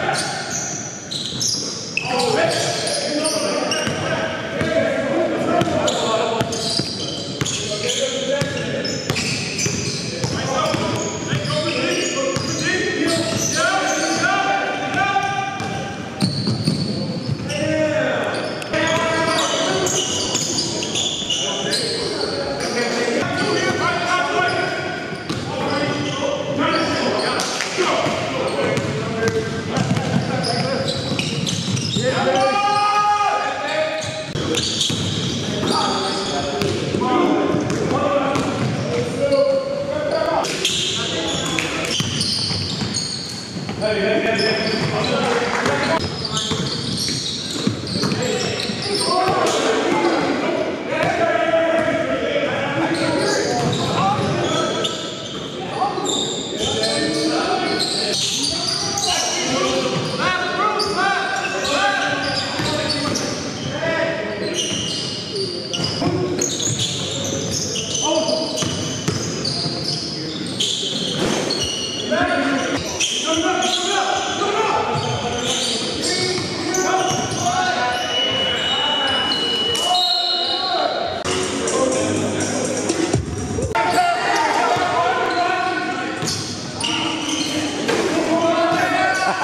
Thanks. Hey, hey, hey, hey.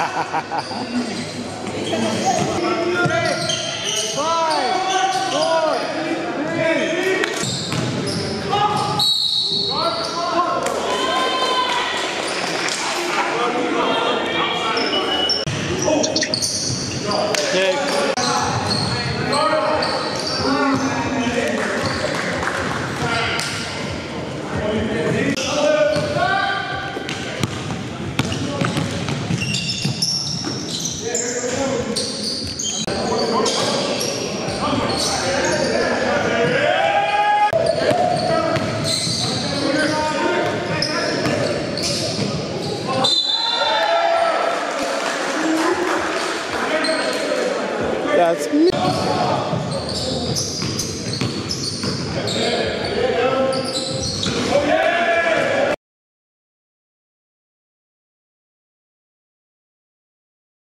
Ha ha ha ha ha! podcast.